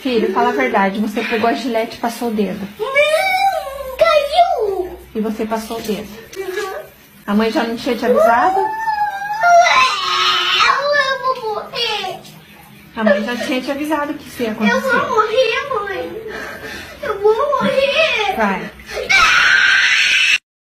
Filho, fala a verdade. Você pegou a gilete e passou o dedo. Não, caiu. E você passou o dedo. Uhum. A mãe já não tinha te avisado? Eu vou morrer. A mãe já tinha te avisado que isso ia acontecer. Eu vou morrer, mãe. Eu vou morrer. Vai.